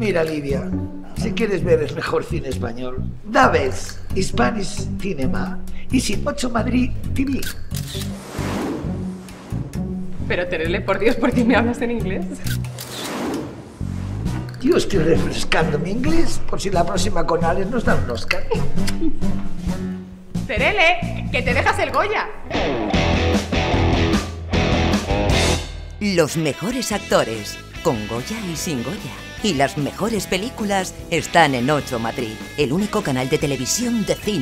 Mira, Lidia, si quieres ver el mejor cine español, da vez Spanish Cinema y Sin Ocho Madrid TV. Pero Terele, por Dios, ¿por qué me hablas en inglés? Yo estoy refrescando mi inglés por si la próxima con Alex nos da un Oscar. Terele, que te dejas el Goya. Los mejores actores, con Goya y sin Goya. Y las mejores películas están en 8 Madrid, el único canal de televisión de cine.